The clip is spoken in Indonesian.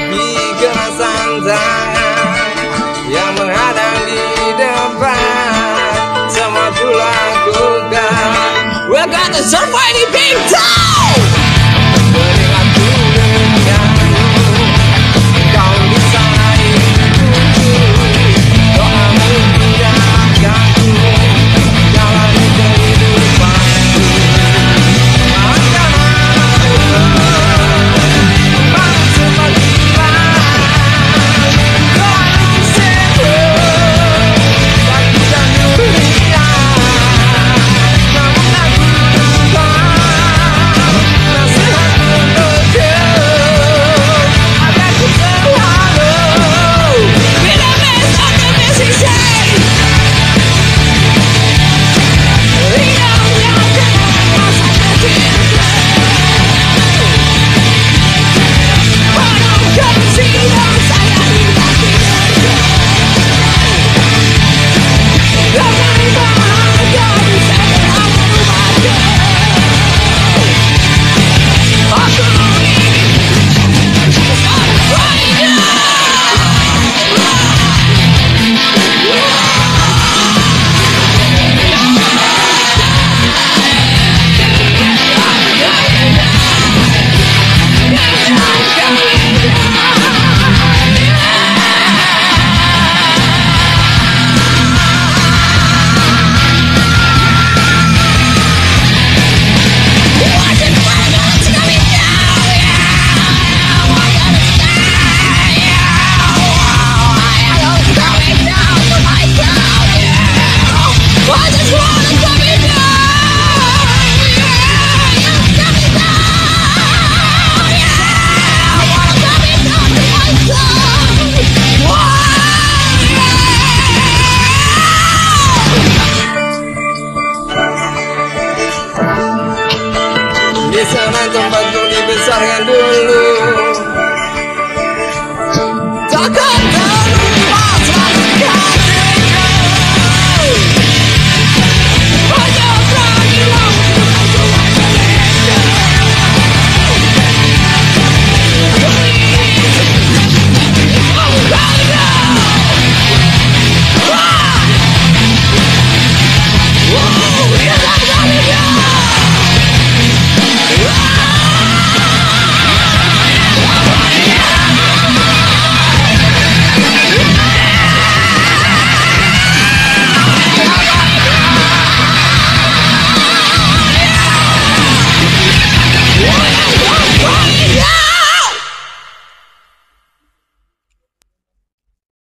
Tapi kerasan Yang menghadang di depan Semua ku lakukan We're gonna survive the big time. bisa mancung batu dibesarkan dulu